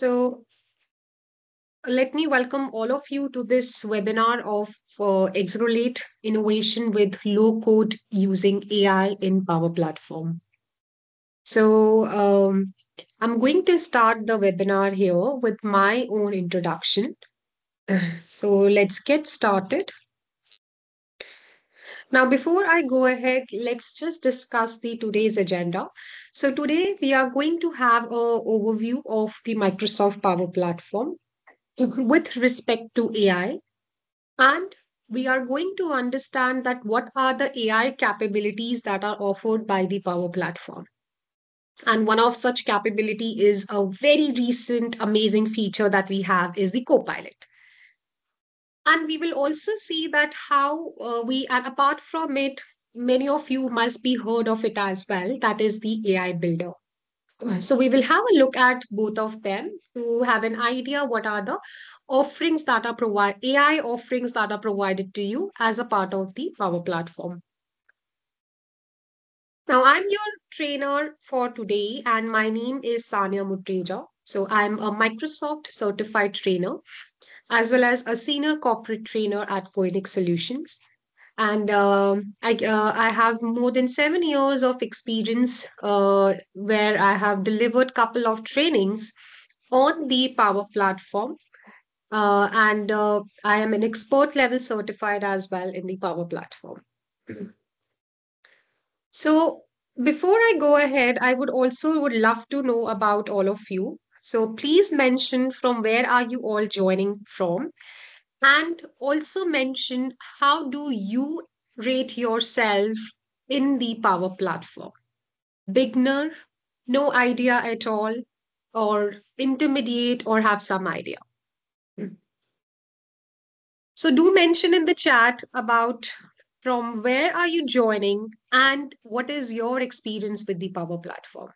So let me welcome all of you to this webinar of uh, Accelerate Innovation with Low Code using AI in Power Platform. So um, I'm going to start the webinar here with my own introduction. So let's get started. Now, before I go ahead, let's just discuss the today's agenda. So today we are going to have an overview of the Microsoft Power Platform with respect to AI. And we are going to understand that what are the AI capabilities that are offered by the Power Platform. And one of such capability is a very recent amazing feature that we have is the Copilot. And we will also see that how uh, we, and apart from it, many of you must be heard of it as well. That is the AI Builder. So we will have a look at both of them to have an idea what are the offerings that are provided, AI offerings that are provided to you as a part of the Power Platform. Now, I'm your trainer for today, and my name is sanya Mutreja. So I'm a Microsoft certified trainer, as well as a senior corporate trainer at Koenig Solutions and uh, I, uh, I have more than seven years of experience uh, where I have delivered couple of trainings on the Power Platform, uh, and uh, I am an expert level certified as well in the Power Platform. So before I go ahead, I would also would love to know about all of you. So please mention from where are you all joining from. And also mention how do you rate yourself in the power platform? Beginner no idea at all or intermediate or have some idea? Hmm. So do mention in the chat about from where are you joining and what is your experience with the power platform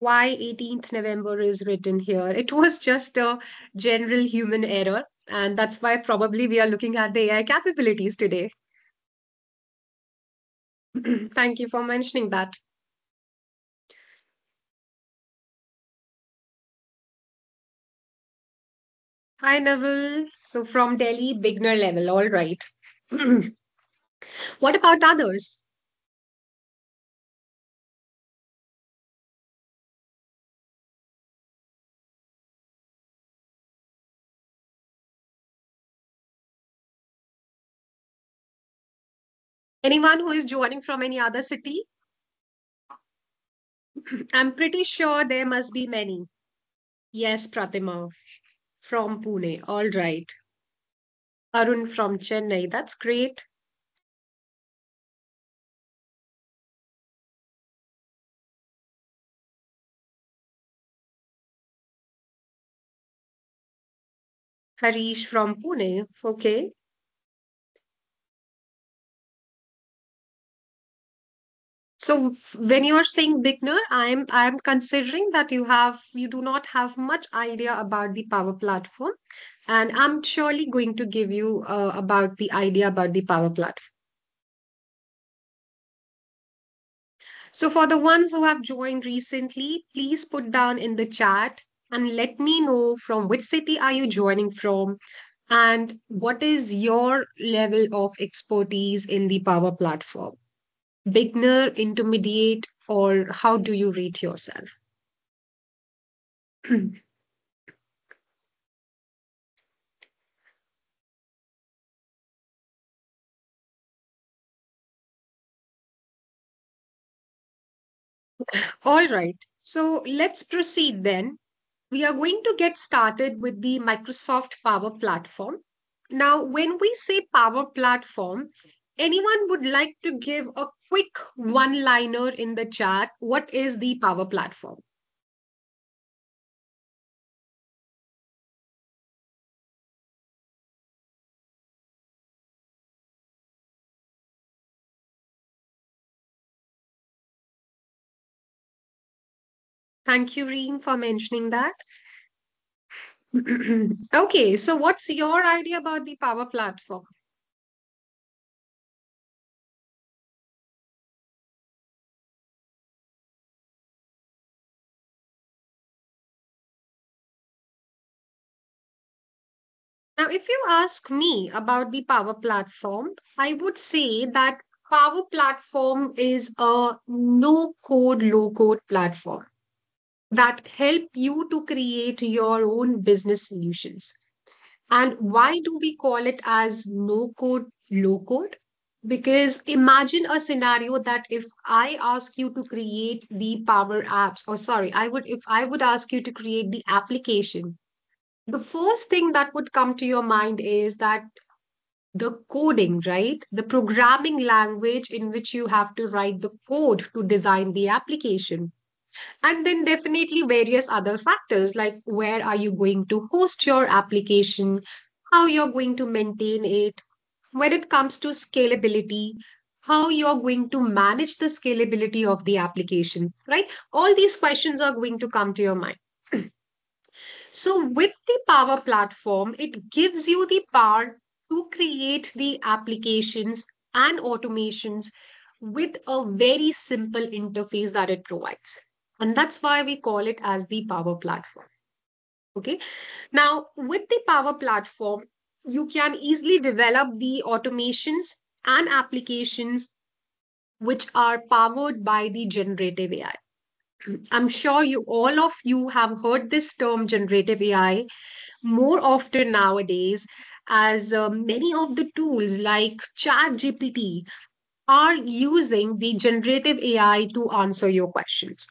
why 18th November is written here. It was just a general human error. And that's why probably we are looking at the AI capabilities today. Thank you for mentioning that. Hi, Neville. So from Delhi, beginner level. All right. what about others? Anyone who is joining from any other city? I'm pretty sure there must be many. Yes, Pratima from Pune. All right. Arun from Chennai. That's great. Harish from Pune. Okay. So when you are saying beginner, I'm I'm considering that you have you do not have much idea about the Power Platform, and I'm surely going to give you uh, about the idea about the Power Platform. So for the ones who have joined recently, please put down in the chat and let me know from which city are you joining from and what is your level of expertise in the Power Platform beginner, intermediate, or how do you rate yourself? All right. So let's proceed then. We are going to get started with the Microsoft Power Platform. Now, when we say Power Platform, anyone would like to give a quick one liner in the chat? What is the Power Platform? Thank you, Reem, for mentioning that. okay, so what's your idea about the Power Platform? Now, if you ask me about the Power Platform, I would say that Power Platform is a no code, low code platform that help you to create your own business solutions. And why do we call it as no code, low code? Because imagine a scenario that if I ask you to create the Power Apps, or sorry, I would if I would ask you to create the application, the first thing that would come to your mind is that the coding, right? The programming language in which you have to write the code to design the application. And then definitely various other factors like where are you going to host your application, how you're going to maintain it, when it comes to scalability, how you're going to manage the scalability of the application, right? All these questions are going to come to your mind. So, with the Power Platform, it gives you the power to create the applications and automations with a very simple interface that it provides. And that's why we call it as the Power Platform. Okay. Now, with the Power Platform, you can easily develop the automations and applications which are powered by the generative AI. I'm sure you all of you have heard this term generative AI more often nowadays as uh, many of the tools like ChatGPT are using the generative AI to answer your questions.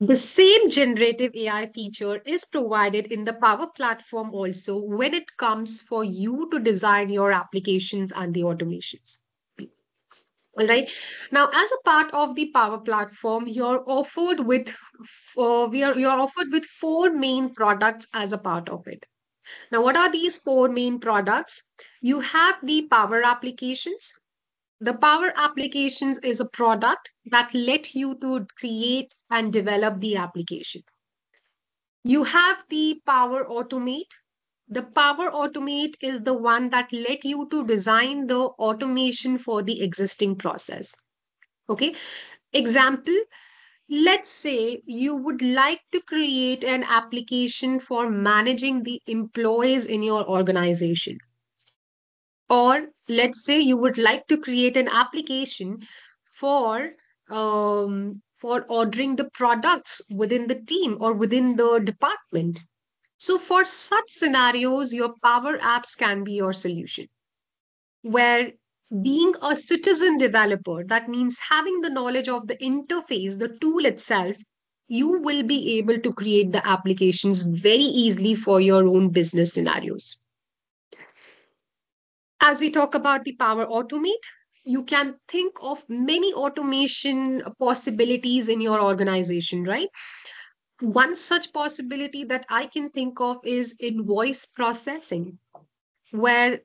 The same generative AI feature is provided in the Power Platform also when it comes for you to design your applications and the automations. All right. Now, as a part of the Power Platform, you're offered with uh, we are you're offered with four main products as a part of it. Now, what are these four main products? You have the Power Applications, the Power Applications is a product that let you to create and develop the application. You have the Power Automate. The Power Automate is the one that let you to design the automation for the existing process. Okay. Example, let's say you would like to create an application for managing the employees in your organization or let's say you would like to create an application for um, for ordering the products within the team or within the department so for such scenarios your power apps can be your solution where being a citizen developer that means having the knowledge of the interface the tool itself you will be able to create the applications very easily for your own business scenarios as we talk about the Power Automate, you can think of many automation possibilities in your organization, right? One such possibility that I can think of is invoice processing, where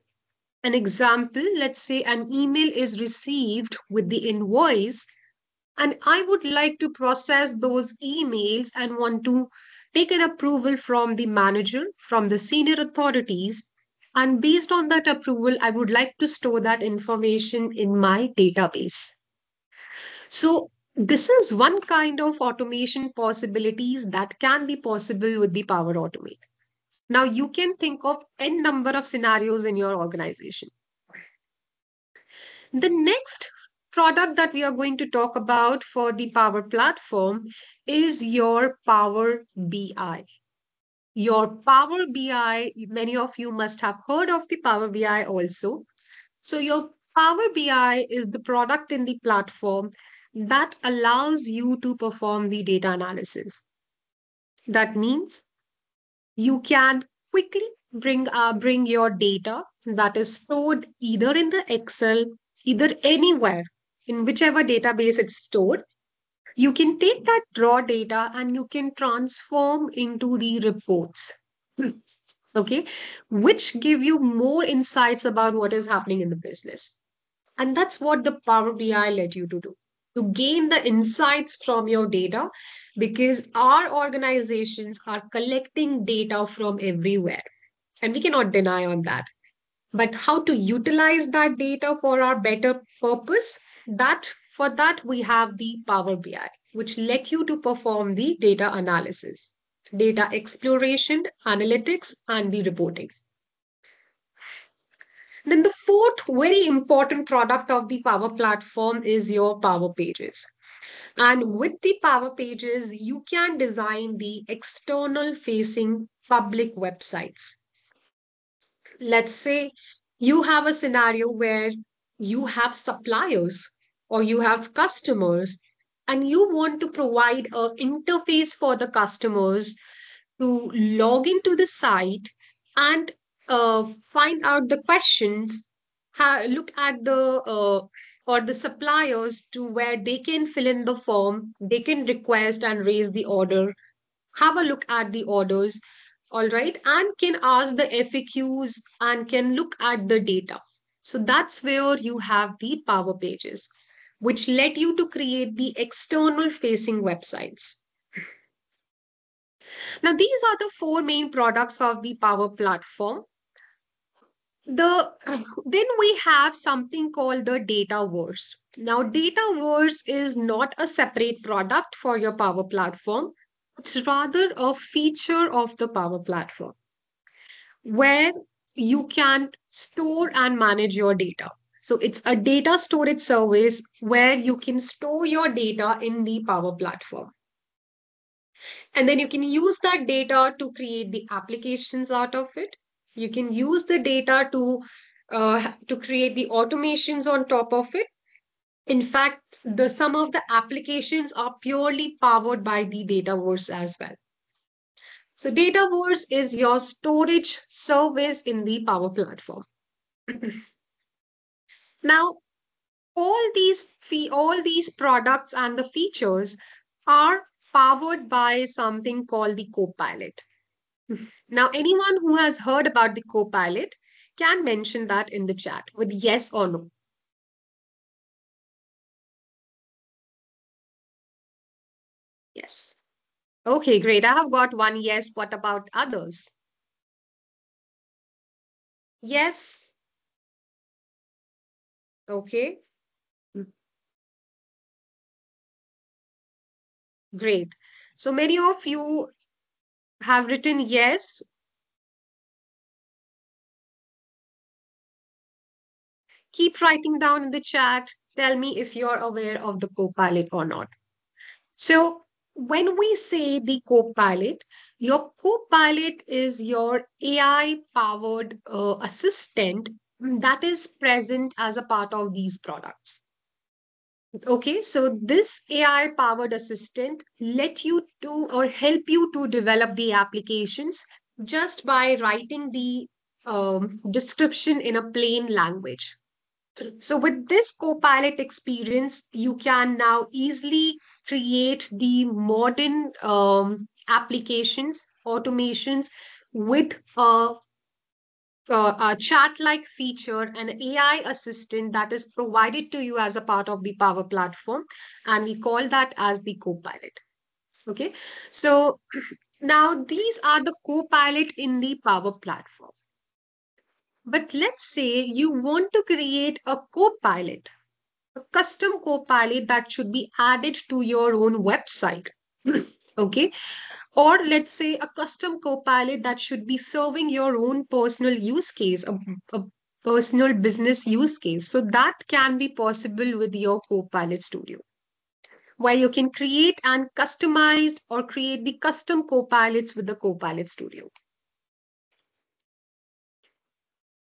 an example, let's say an email is received with the invoice, and I would like to process those emails and want to take an approval from the manager, from the senior authorities and based on that approval, I would like to store that information in my database. So this is one kind of automation possibilities that can be possible with the Power Automate. Now you can think of n number of scenarios in your organization. The next product that we are going to talk about for the Power Platform is your Power BI your Power BI, many of you must have heard of the Power BI also. So, your Power BI is the product in the platform that allows you to perform the data analysis. That means you can quickly bring uh, bring your data that is stored either in the Excel, either anywhere in whichever database it's stored, you can take that raw data and you can transform into the reports. Okay? Which give you more insights about what is happening in the business. And that's what the power bi let you to do to gain the insights from your data because our organizations are collecting data from everywhere and we cannot deny on that but how to utilize that data for our better purpose that for that, we have the Power BI, which let you to perform the data analysis, data exploration, analytics, and the reporting. Then the fourth very important product of the Power Platform is your Power Pages. And with the Power Pages, you can design the external facing public websites. Let's say you have a scenario where you have suppliers or you have customers and you want to provide an interface for the customers to log into the site and uh, find out the questions look at the uh, or the suppliers to where they can fill in the form they can request and raise the order. Have a look at the orders all right and can ask the faqs and can look at the data. So that's where you have the power pages which let you to create the external facing websites. Now these are the four main products of the power platform the then we have something called the dataverse now dataverse is not a separate product for your power platform. It's rather a feature of the power platform where you can store and manage your data. So it's a data storage service where you can store your data in the power platform. And then you can use that data to create the applications out of it you can use the data to uh, to create the automations on top of it. In fact the some of the applications are purely powered by the dataverse as well. So dataverse is your storage service in the power platform. Now all these fee all these products and the features are powered by something called the copilot now, anyone who has heard about the Copilot can mention that in the chat with yes or no. Yes. Okay, great. I have got one yes. What about others? Yes. Okay. Great. So many of you have written yes. Keep writing down in the chat. Tell me if you're aware of the Copilot or not. So when we say the Copilot, your Copilot is your AI powered uh, assistant that is present as a part of these products. Okay, so this AI powered assistant let you to or help you to develop the applications just by writing the um, description in a plain language. So with this Copilot experience, you can now easily create the modern um, applications, automations with a uh, a chat-like feature, an AI assistant that is provided to you as a part of the Power Platform, and we call that as the Copilot. Okay, so now these are the Copilot in the Power Platform. But let's say you want to create a Copilot, a custom Copilot that should be added to your own website. okay, or let's say a custom copilot that should be serving your own personal use case a, a, personal business use case. So that can be possible with your copilot studio where you can create and customize or create the custom copilots with the copilot studio.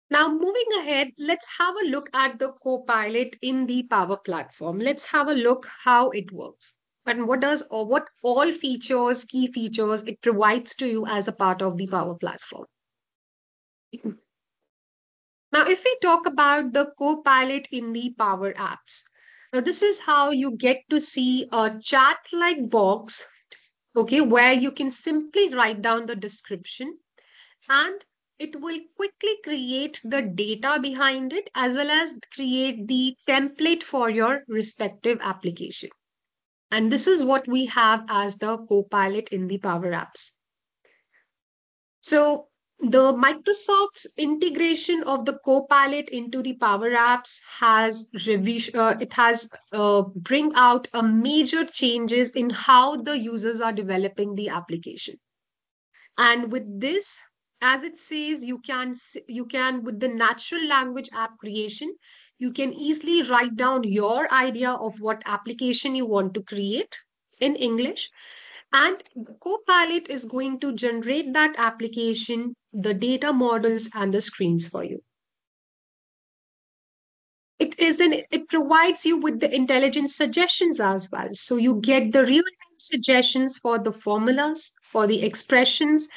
Now moving ahead let's have a look at the copilot in the power platform. Let's have a look how it works and what does or what all features key features it provides to you as a part of the power platform. Now if we talk about the copilot in the power apps now this is how you get to see a chat like box okay where you can simply write down the description and it will quickly create the data behind it as well as create the template for your respective application and this is what we have as the Copilot in the Power Apps. So the Microsoft's integration of the Copilot into the Power Apps has uh, it has uh, bring out a major changes in how the users are developing the application. And with this as it says, you can, you can, with the natural language app creation, you can easily write down your idea of what application you want to create in English. And Copilot is going to generate that application, the data models, and the screens for you it is an it provides you with the intelligent suggestions as well so you get the real time suggestions for the formulas for the expressions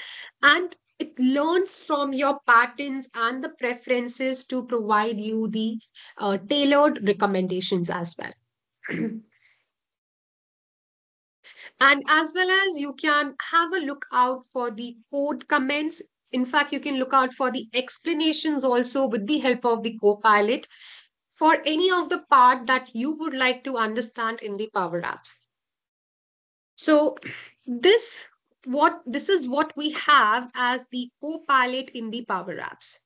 and it learns from your patterns and the preferences to provide you the uh, tailored recommendations as well and as well as you can have a look out for the code comments in fact you can look out for the explanations also with the help of the copilot for any of the part that you would like to understand in the Power Apps. So this what this is what we have as the co-pilot in the Power Apps.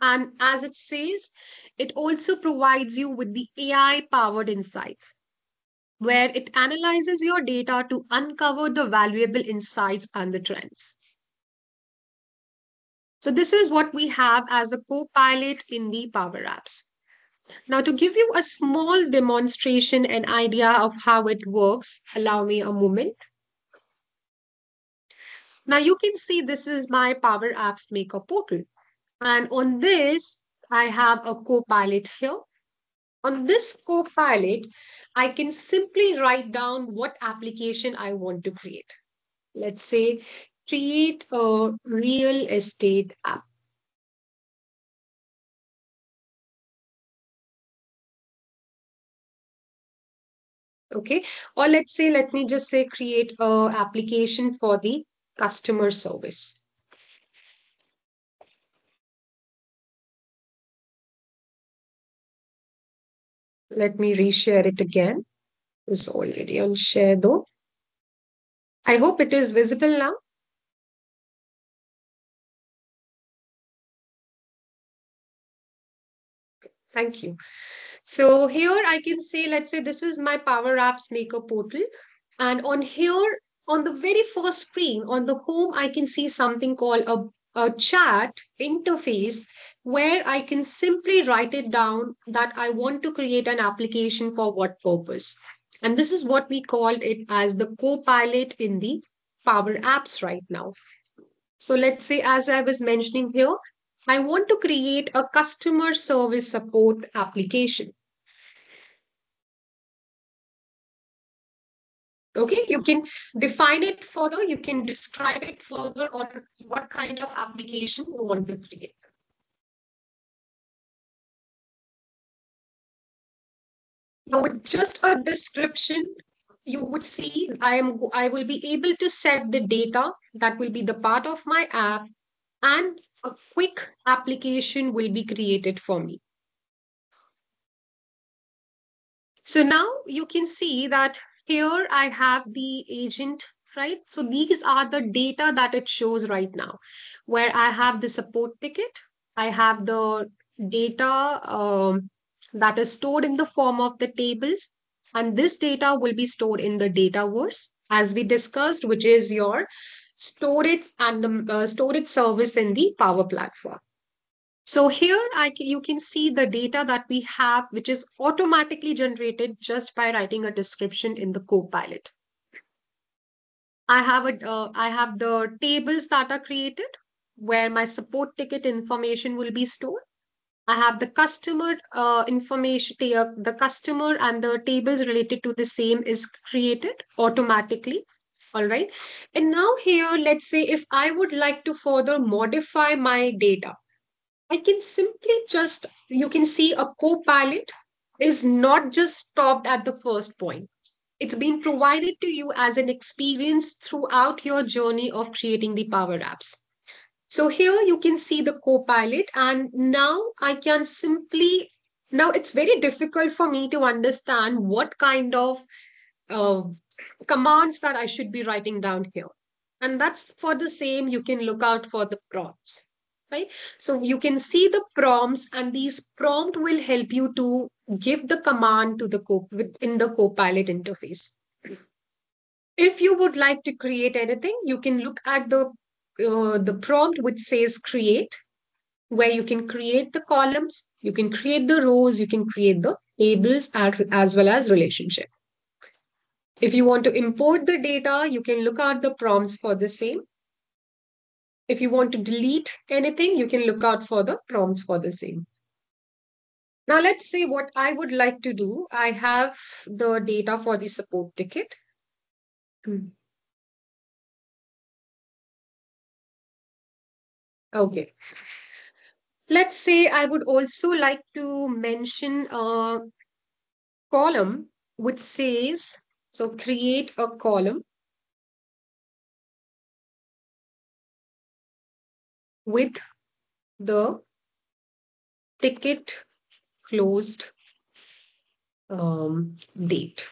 And as it says, it also provides you with the AI powered insights, where it analyzes your data to uncover the valuable insights and the trends. So this is what we have as a co-pilot in the Power Apps. Now to give you a small demonstration and idea of how it works, allow me a moment. Now you can see this is my Power Apps Maker portal. And on this, I have a co-pilot here. On this co-pilot, I can simply write down what application I want to create. Let's say create a real estate app. Okay. Or let's say, let me just say create a application for the customer service. Let me reshare it again. It's already on share though. I hope it is visible now. Thank you. So here I can say, let's say this is my Power Apps Maker portal. And on here, on the very first screen, on the home, I can see something called a, a chat interface where I can simply write it down that I want to create an application for what purpose. And this is what we called it as the co-pilot in the Power Apps right now. So let's say, as I was mentioning here, I want to create a customer service support application. Okay, you can define it further, you can describe it further on what kind of application you want to create. Now, with just a description, you would see I am I will be able to set the data that will be the part of my app and a quick application will be created for me. So now you can see that here I have the agent, right? So these are the data that it shows right now, where I have the support ticket, I have the data um, that is stored in the form of the tables, and this data will be stored in the Dataverse, as we discussed, which is your storage and the uh, storage service in the Power Platform. So here I, you can see the data that we have, which is automatically generated just by writing a description in the Copilot. I have a, uh, I have the tables that are created where my support ticket information will be stored. I have the customer uh, information, the, the customer and the tables related to the same is created automatically. All right. And now here, let's say if I would like to further modify my data, I can simply just, you can see a co-pilot is not just stopped at the first point. It's been provided to you as an experience throughout your journey of creating the Power Apps. So here you can see the co-pilot and now I can simply, now it's very difficult for me to understand what kind of uh, commands that I should be writing down here. And that's for the same, you can look out for the prompts, right? So you can see the prompts and these prompt will help you to give the command to the co in the Copilot interface. If you would like to create anything, you can look at the uh, the prompt which says create, where you can create the columns, you can create the rows, you can create the tables as well as relationship. If you want to import the data, you can look at the prompts for the same. If you want to delete anything, you can look out for the prompts for the same. Now let's say what I would like to do. I have the data for the support ticket. Hmm. Okay. Let's say I would also like to mention a column which says, so create a column with the ticket closed um, date.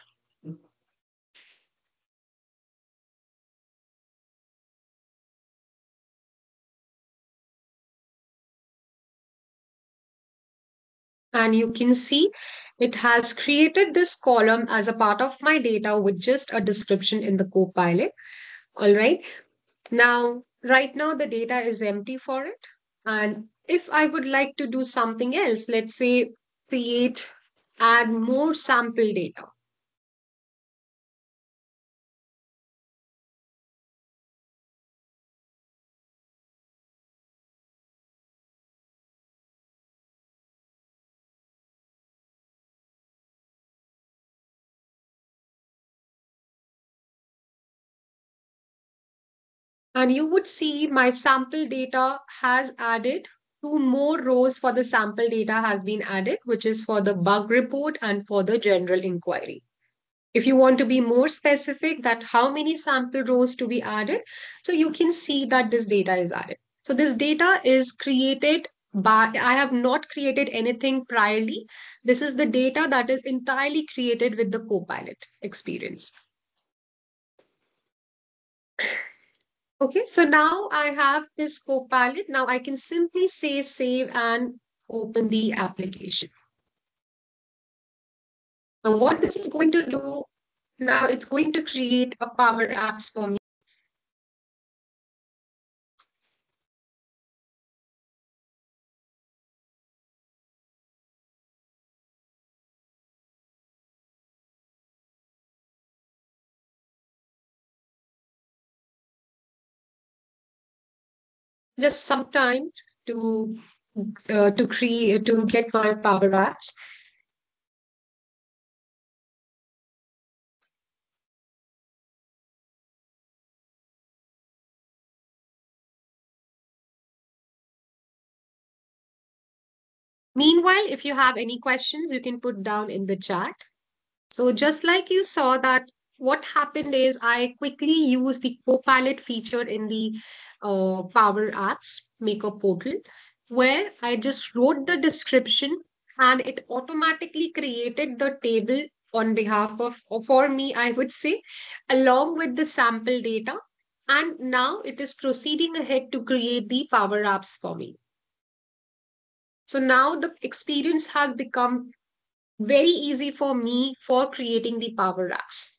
And you can see it has created this column as a part of my data with just a description in the Copilot. All right. Now, right now the data is empty for it. And if I would like to do something else, let's say create, add more sample data. And you would see my sample data has added two more rows for the sample data has been added, which is for the bug report and for the general inquiry. If you want to be more specific that how many sample rows to be added, so you can see that this data is added. So this data is created by, I have not created anything priorly. This is the data that is entirely created with the Copilot experience. Okay, so now I have this Copilot. Now I can simply say save and open the application. Now what this is going to do, now it's going to create a Power Apps for me. Just some time to uh, to create to get my power apps. Meanwhile, if you have any questions, you can put down in the chat. So just like you saw that what happened is I quickly used the Copilot feature in the uh, Power Apps Maker portal, where I just wrote the description and it automatically created the table on behalf of, for me, I would say, along with the sample data. And now it is proceeding ahead to create the Power Apps for me. So now the experience has become very easy for me for creating the Power Apps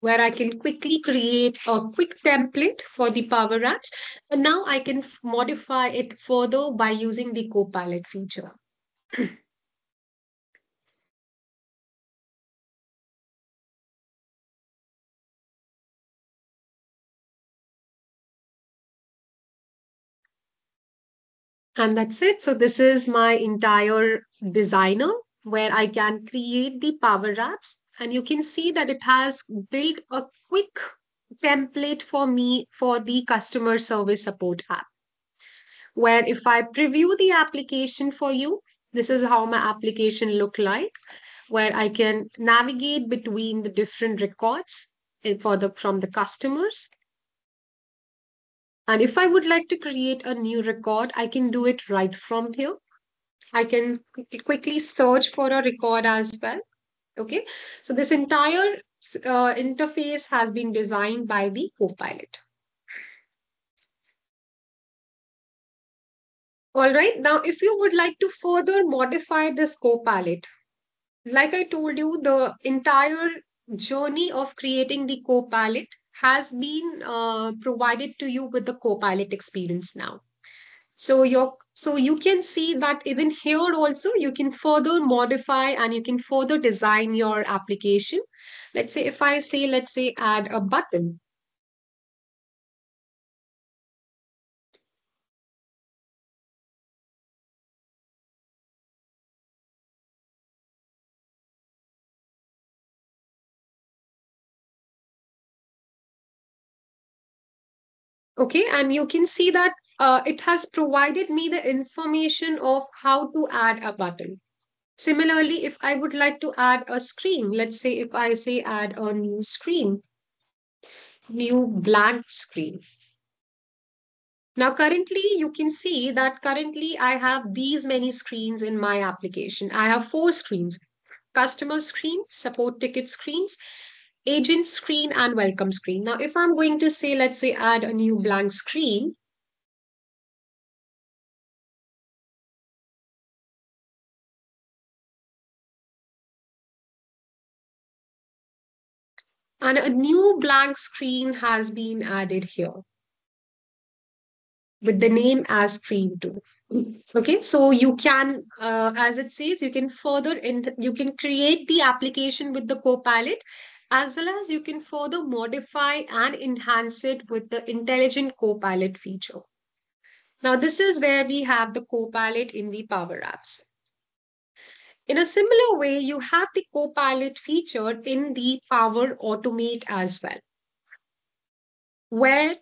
where I can quickly create a quick template for the Power Apps. And now I can modify it further by using the Copilot feature. and that's it. So this is my entire designer where I can create the Power Apps and you can see that it has built a quick template for me for the customer service support app. Where if I preview the application for you, this is how my application look like, where I can navigate between the different records for the from the customers. And if I would like to create a new record, I can do it right from here. I can quickly search for a record as well. Okay, so this entire uh, interface has been designed by the Copilot. All right, now if you would like to further modify this Copilot, like I told you, the entire journey of creating the Copilot has been uh, provided to you with the Copilot experience now. So your so you can see that even here also you can further modify and you can further design your application. Let's say if I say let's say add a button. Okay, and you can see that uh, it has provided me the information of how to add a button. Similarly, if I would like to add a screen, let's say if I say add a new screen, new blank screen. Now, currently, you can see that currently I have these many screens in my application. I have four screens, customer screen, support ticket screens, agent screen, and welcome screen. Now, if I'm going to say, let's say add a new blank screen, and a new blank screen has been added here. With the name as screen 2 okay so you can uh, as it says you can further in you can create the application with the copilot as well as you can further modify and enhance it with the intelligent copilot feature. Now this is where we have the copilot in the power apps in a similar way, you have the Copilot feature in the Power Automate as well, where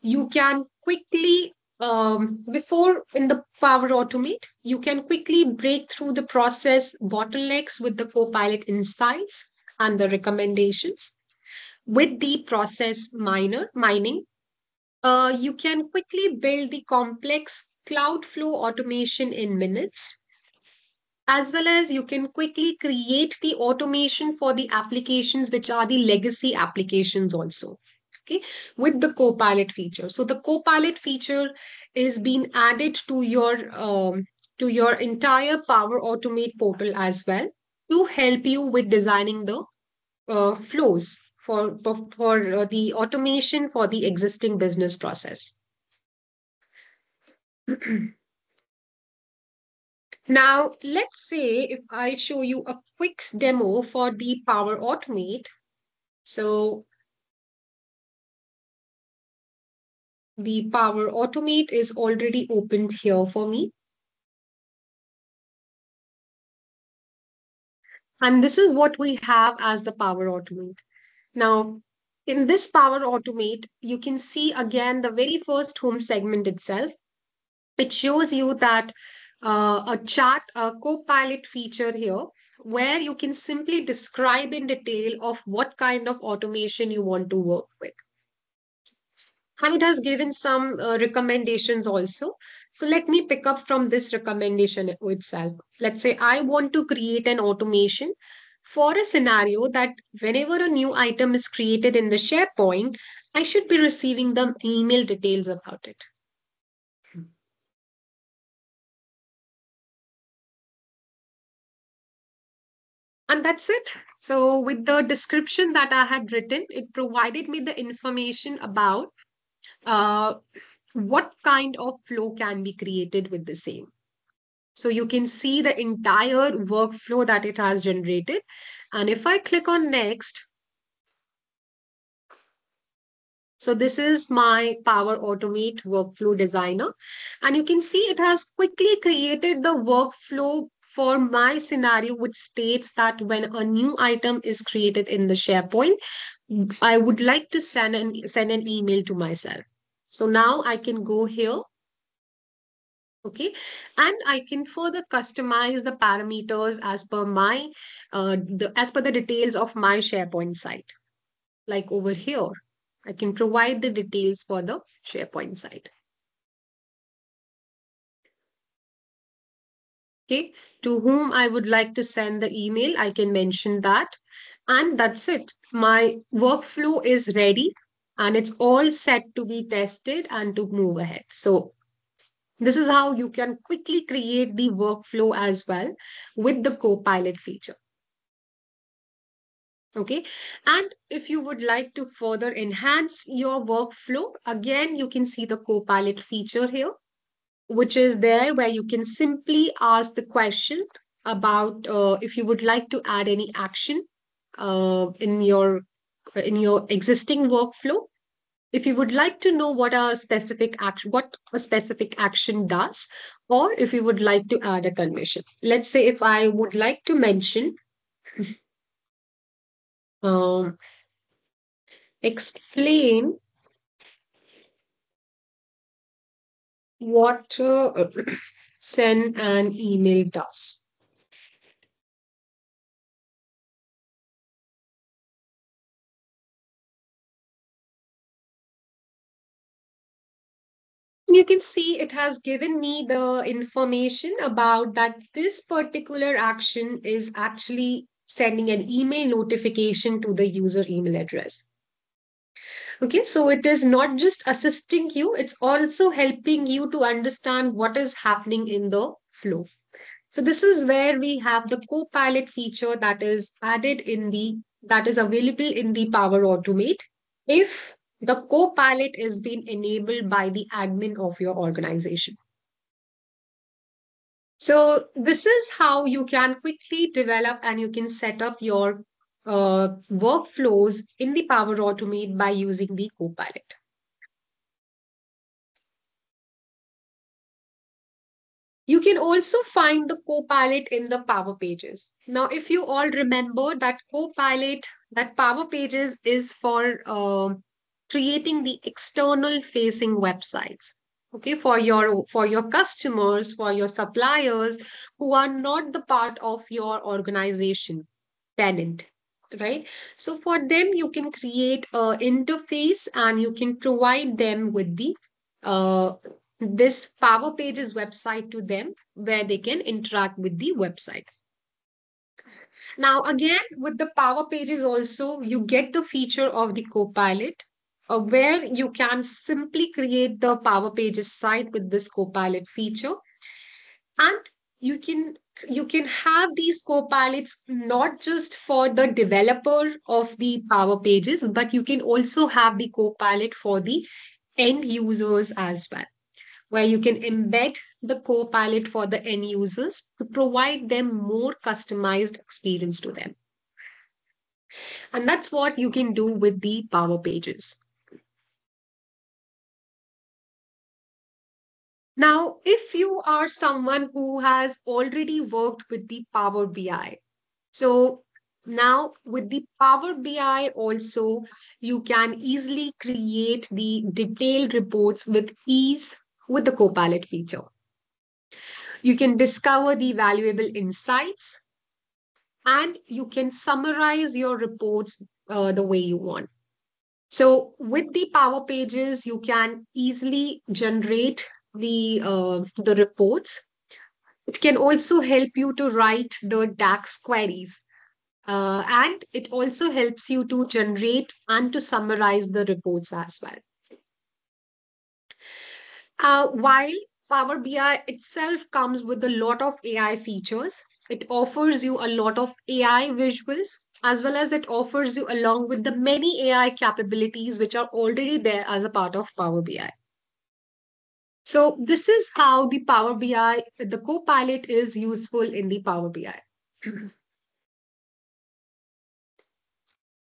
you can quickly, um, before in the Power Automate, you can quickly break through the process bottlenecks with the Copilot insights and the recommendations. With the process miner mining, uh, you can quickly build the complex cloud flow automation in minutes as well as you can quickly create the automation for the applications which are the legacy applications also okay with the copilot feature. So the copilot feature is being added to your um, to your entire power automate portal as well to help you with designing the uh, flows for for, uh, the automation for the existing business process Now, let's say if I show you a quick demo for the Power Automate. So the Power Automate is already opened here for me. And this is what we have as the Power Automate. Now, in this Power Automate, you can see again the very first home segment itself. It shows you that uh, a chat, a co-pilot feature here where you can simply describe in detail of what kind of automation you want to work with. It has given some uh, recommendations also. So let me pick up from this recommendation itself. Let's say I want to create an automation for a scenario that whenever a new item is created in the SharePoint, I should be receiving the email details about it. And that's it. So with the description that I had written, it provided me the information about uh, what kind of flow can be created with the same. So you can see the entire workflow that it has generated. And if I click on next, so this is my Power Automate Workflow Designer. And you can see it has quickly created the workflow for my scenario, which states that when a new item is created in the SharePoint, I would like to send an, send an email to myself. So now I can go here. Okay, and I can further customize the parameters as per my, uh, the, as per the details of my SharePoint site. Like over here, I can provide the details for the SharePoint site. okay, to whom I would like to send the email, I can mention that. And that's it. My workflow is ready and it's all set to be tested and to move ahead. So this is how you can quickly create the workflow as well with the Copilot feature. Okay. And if you would like to further enhance your workflow, again, you can see the Copilot feature here, which is there where you can simply ask the question about uh, if you would like to add any action uh, in your in your existing workflow. If you would like to know what a specific action what a specific action does or if you would like to add a condition. Let's say if i would like to mention um, explain what uh, send an email does you can see it has given me the information about that this particular action is actually sending an email notification to the user email address. Okay, so it is not just assisting you, it's also helping you to understand what is happening in the flow. So this is where we have the co-pilot feature that is added in the that is available in the Power Automate. If the co-pilot is being enabled by the admin of your organization. So this is how you can quickly develop and you can set up your uh, workflows in the Power Automate by using the Copilot. You can also find the Copilot in the Power Pages. Now, if you all remember that Copilot, that Power Pages is for uh, creating the external facing websites okay for your for your customers for your suppliers who are not the part of your organization tenant right so for them you can create a interface and you can provide them with the uh, this power pages website to them where they can interact with the website now again with the power pages also you get the feature of the copilot uh, where you can simply create the Power Pages site with this Copilot feature. And you can you can have these copilots not just for the developer of the Power Pages, but you can also have the copilot for the end users as well, where you can embed the copilot for the end users to provide them more customized experience to them. And that's what you can do with the Power Pages. Now, if you are someone who has already worked with the Power BI, so now with the Power BI also, you can easily create the detailed reports with ease with the Copilot feature. You can discover the valuable insights and you can summarize your reports uh, the way you want. So with the Power Pages, you can easily generate the uh, the reports. It can also help you to write the DAX queries. Uh, and it also helps you to generate and to summarize the reports as well. Uh, while Power BI itself comes with a lot of AI features, it offers you a lot of AI visuals as well as it offers you along with the many AI capabilities which are already there as a part of Power BI. So this is how the Power BI, the Copilot is useful in the Power BI.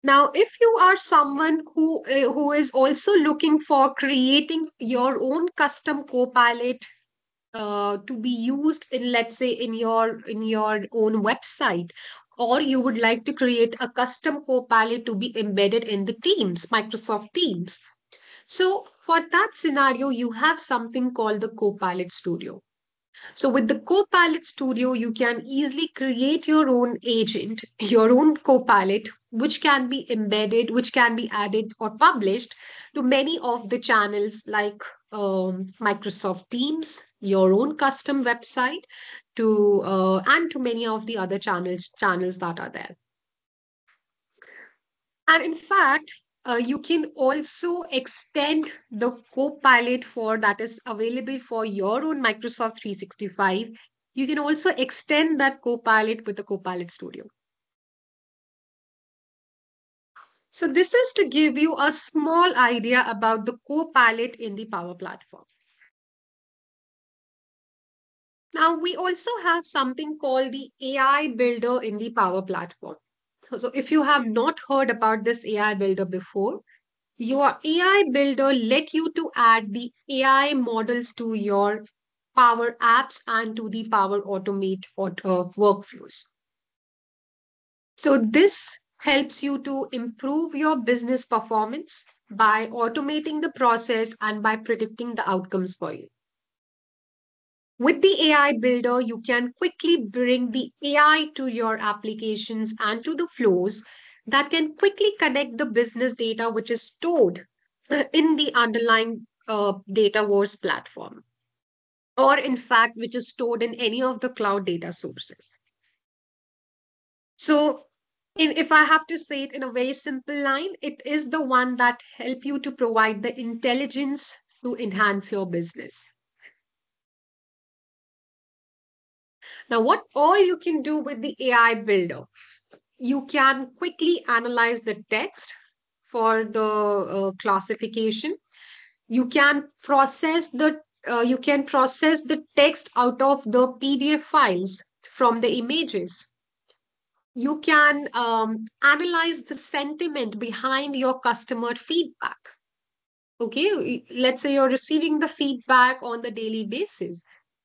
Now, if you are someone who uh, who is also looking for creating your own custom Copilot uh, to be used in, let's say, in your in your own website, or you would like to create a custom Copilot to be embedded in the Teams, Microsoft Teams. So for that scenario, you have something called the Copilot Studio. So with the Copilot Studio, you can easily create your own agent, your own Copilot, which can be embedded, which can be added or published to many of the channels like um, Microsoft Teams, your own custom website, to uh, and to many of the other channels channels that are there. And in fact, uh, you can also extend the copilot for that is available for your own microsoft 365 you can also extend that copilot with the copilot studio So this is to give you a small idea about the Copilot in the Power Platform. Now we also have something called the AI Builder in the Power Platform. So if you have not heard about this AI Builder before, your AI Builder let you to add the AI models to your Power Apps and to the Power Automate auto workflows. So this helps you to improve your business performance by automating the process and by predicting the outcomes for you. With the AI Builder, you can quickly bring the AI to your applications and to the flows that can quickly connect the business data which is stored in the underlying uh, Dataverse platform, or in fact, which is stored in any of the cloud data sources. So, in, if I have to say it in a very simple line, it is the one that help you to provide the intelligence to enhance your business. Now, what all you can do with the AI builder? You can quickly analyze the text for the uh, classification. You can process the uh, you can process the text out of the PDF files from the images. You can um, analyze the sentiment behind your customer feedback. Okay, let's say you're receiving the feedback on the daily basis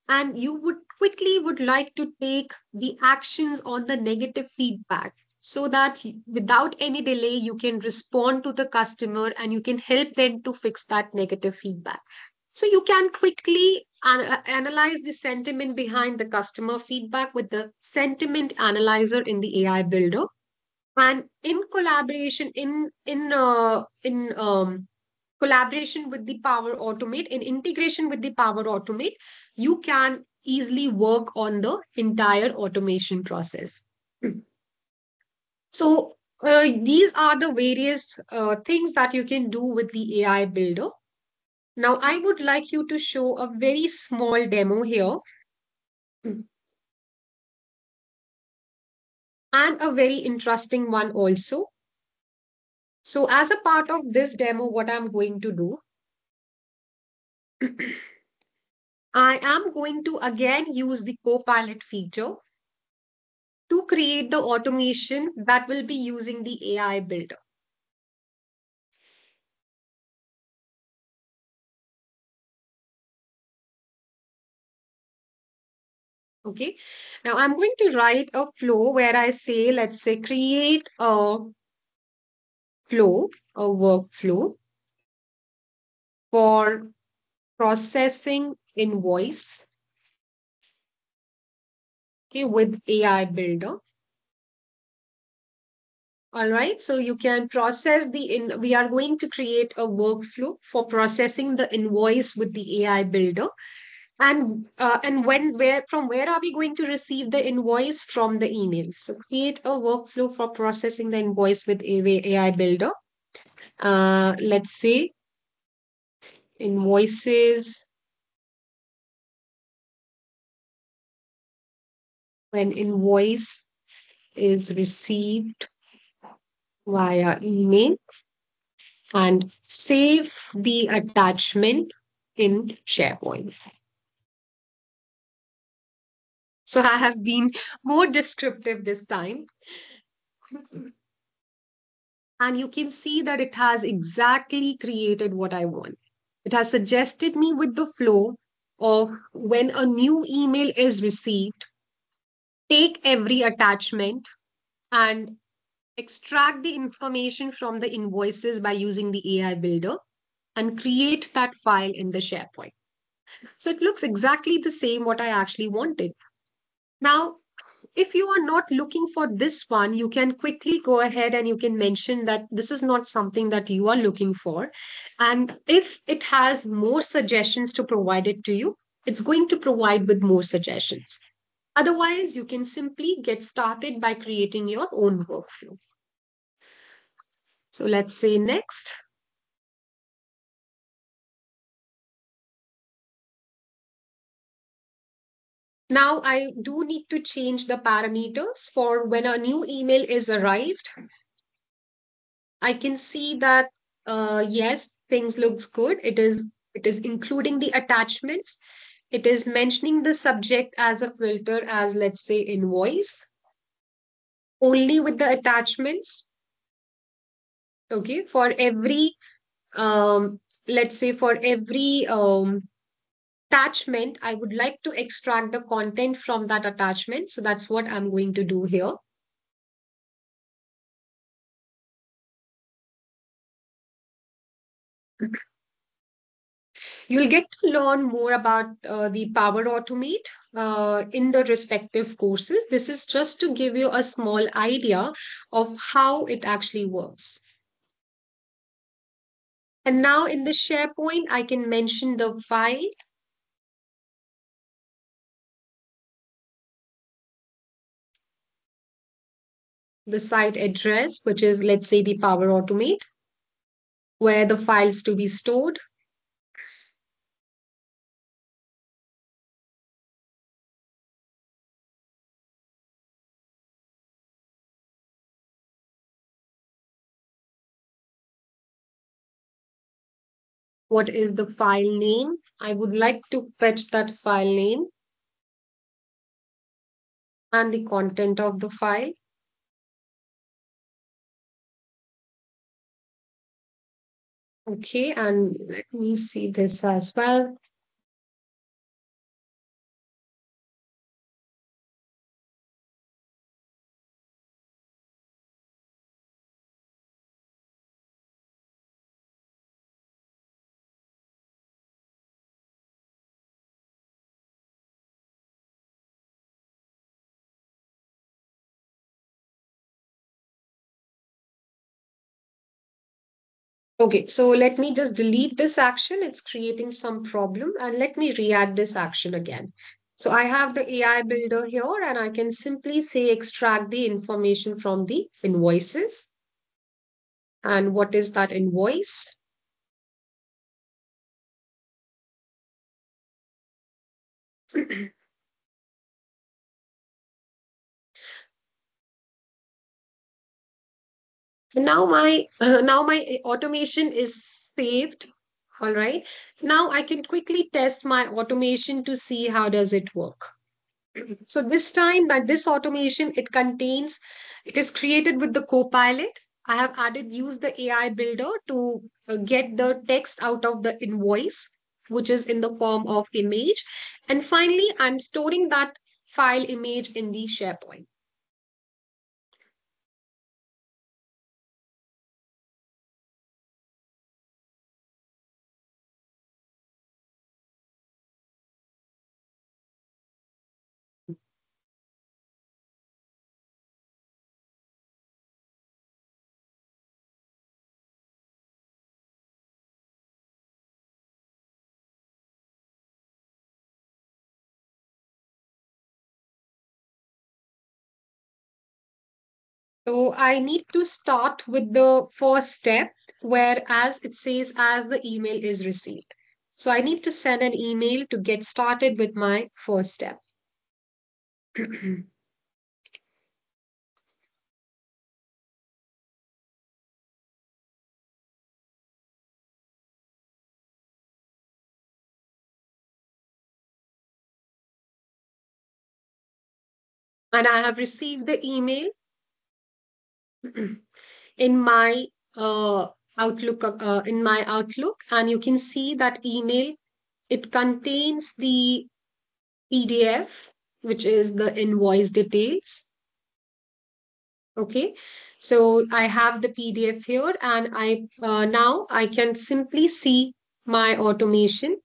and you would quickly would like to take the actions on the negative feedback so that without any delay you can respond to the customer and you can help them to fix that negative feedback. So you can quickly an- analyze the sentiment behind the customer feedback with the sentiment analyzer in the ai builder. And in collaboration in in uh, in um, collaboration with the power automate in integration with the power automate you can easily work on the entire automation process. So uh, these are the various uh, things that you can do with the AI builder. Now I would like you to show a very small demo here. And a very interesting one also. So as a part of this demo, what I'm going to do, I am going to again use the Copilot feature to create the automation that will be using the AI builder. Okay, now I'm going to write a flow where I say, let's say, create a flow, a workflow for processing invoice okay, with AI builder. All right, so you can process the in. We are going to create a workflow for processing the invoice with the AI builder. And uh, and when where from where are we going to receive the invoice from the email? So create a workflow for processing the invoice with AI builder. Uh, let's say invoices when invoice is received via email and save the attachment in SharePoint. So I have been more descriptive this time. And you can see that it has exactly created what I want. It has suggested me with the flow of when a new email is received, take every attachment and extract the information from the invoices by using the AI builder and create that file in the SharePoint. So it looks exactly the same what I actually wanted. Now, if you are not looking for this one, you can quickly go ahead and you can mention that this is not something that you are looking for. And if it has more suggestions to provide it to you, it's going to provide with more suggestions. Otherwise, you can simply get started by creating your own workflow. So let's say next. Now I do need to change the parameters for when a new email is arrived. I can see that, uh, yes, things looks good. It is, it is including the attachments. It is mentioning the subject as a filter as let's say invoice only with the attachments. Okay, for every, um, let's say for every um, attachment, I would like to extract the content from that attachment. So that's what I'm going to do here. You'll get to learn more about uh, the Power Automate uh, in the respective courses. This is just to give you a small idea of how it actually works. And now in the SharePoint, I can mention the file. The site address, which is, let's say, the Power Automate, where the files to be stored. What is the file name. I would like to fetch that file name and the content of the file. Okay, and let me see this as well. Okay, so let me just delete this action. It's creating some problem and let me re-add this action again. So I have the AI builder here and I can simply say extract the information from the invoices. And what is that invoice? now my uh, now my automation is saved. All right. Now i can quickly test my automation to see how does it work. So this time that this automation it contains it is created with the copilot. I have added use the ai builder to uh, get the text out of the invoice which is in the form of image. And finally i'm storing that file image in the sharepoint So I need to start with the first step, whereas it says as the email is received. So I need to send an email to get started with my first step. and I have received the email in my uh, Outlook uh, in my Outlook, and you can see that email. It contains the PDF, which is the invoice details. Okay, so I have the PDF here, and I uh, now I can simply see my automation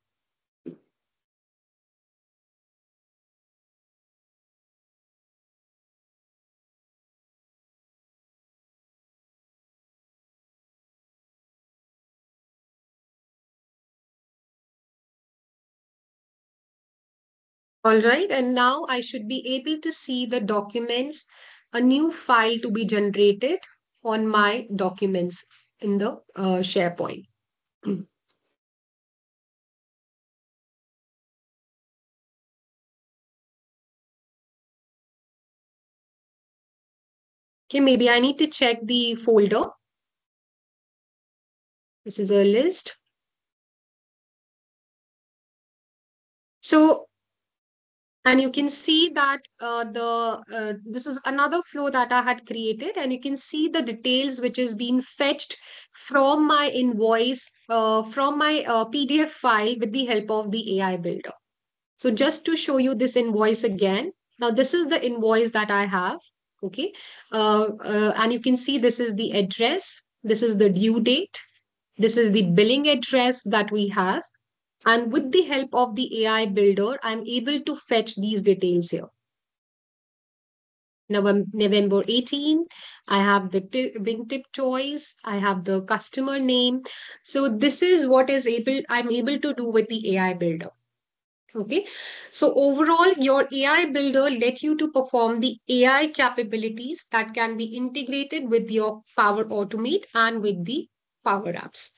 All right, and now I should be able to see the documents, a new file to be generated on my documents in the uh, SharePoint. Okay, maybe I need to check the folder. This is a list. So, and you can see that uh, the uh, this is another flow that I had created, and you can see the details which is being fetched from my invoice, uh, from my uh, PDF file with the help of the AI builder. So just to show you this invoice again, now this is the invoice that I have, okay? Uh, uh, and you can see this is the address, this is the due date, this is the billing address that we have. And with the help of the AI builder, I'm able to fetch these details here. November 18, I have the wingtip toys, I have the customer name. So this is what is able I'm able to do with the AI builder. Okay, so overall, your AI builder let you to perform the AI capabilities that can be integrated with your Power Automate and with the Power Apps.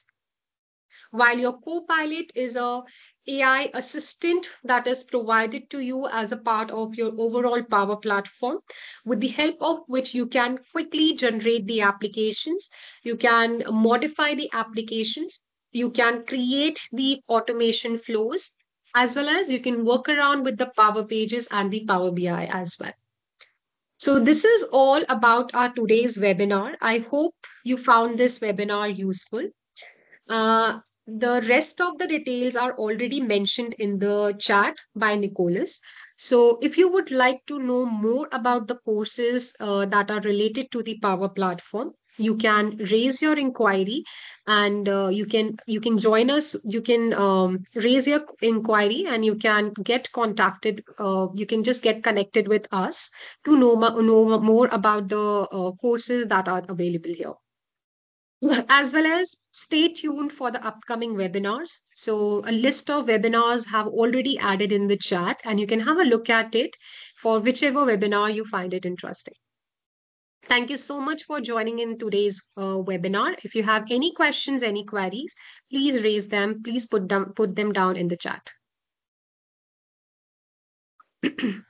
While your Copilot is a AI assistant that is provided to you as a part of your overall Power Platform, with the help of which you can quickly generate the applications, you can modify the applications, you can create the automation flows, as well as you can work around with the Power Pages and the Power BI as well. So this is all about our today's webinar. I hope you found this webinar useful. Uh, the rest of the details are already mentioned in the chat by Nicholas. So if you would like to know more about the courses uh, that are related to the Power Platform, you can raise your inquiry and uh, you can you can join us you can um, raise your inquiry and you can get contacted uh, you can just get connected with us to know, know more about the uh, courses that are available here as well as stay tuned for the upcoming webinars. So a list of webinars have already added in the chat and you can have a look at it for whichever webinar you find it interesting. Thank you so much for joining in today's uh, webinar. If you have any questions, any queries, please raise them. Please put them, put them down in the chat.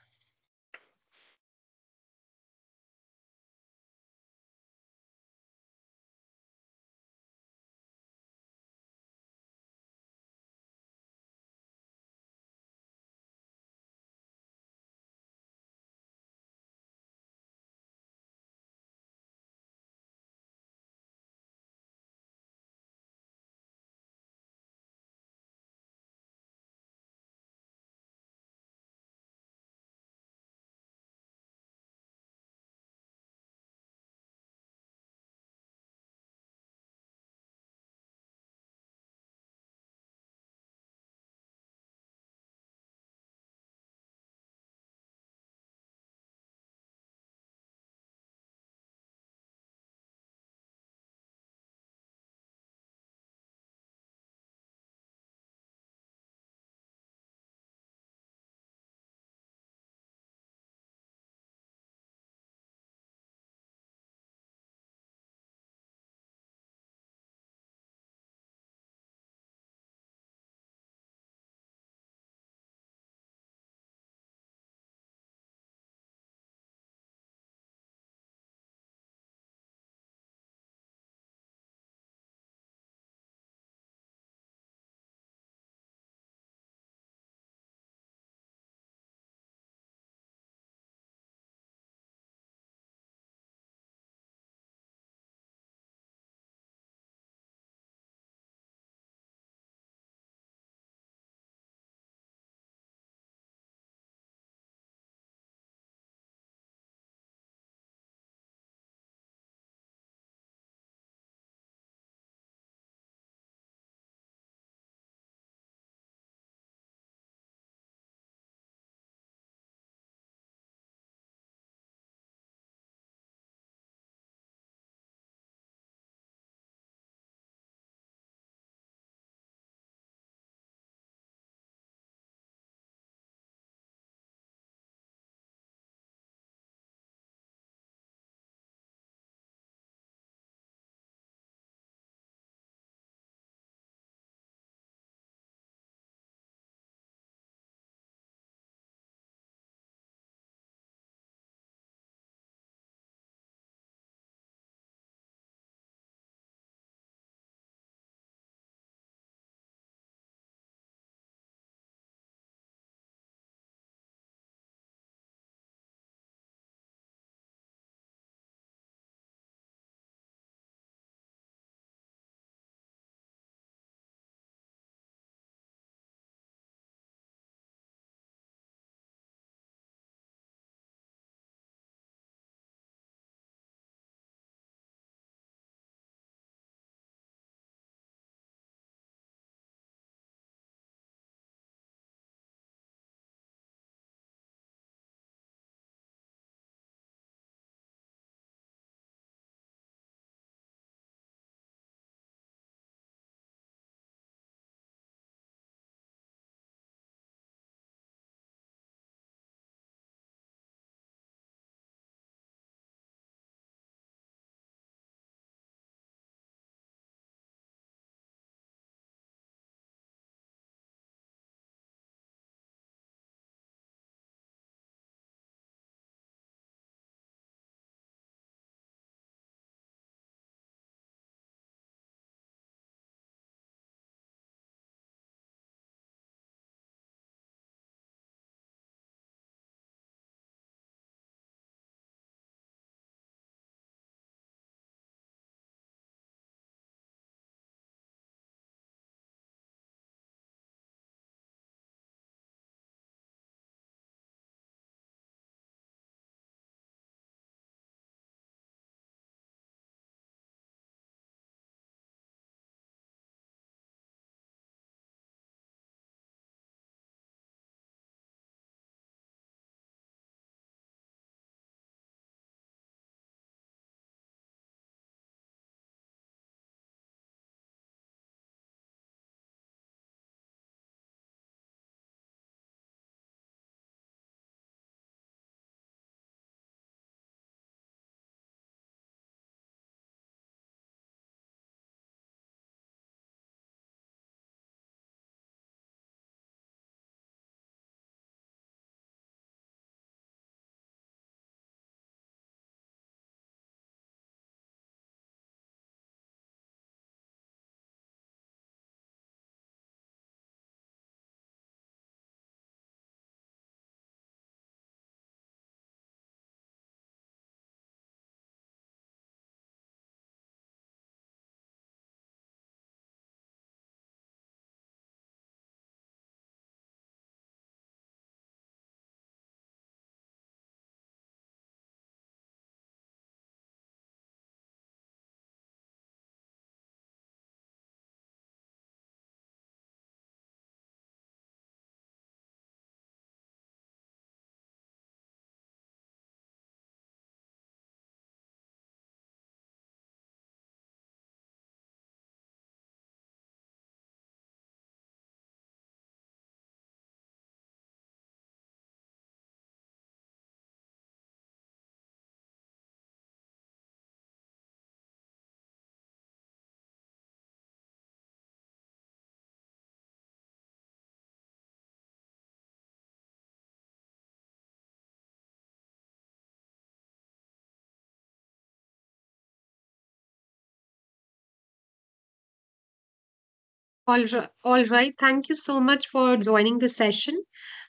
All, ri- all right. Thank you so much for joining the session.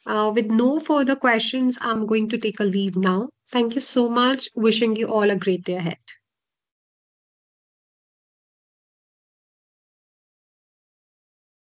Uh, with no further questions, I'm going to take a leave now. Thank you so much. Wishing you all a great day ahead.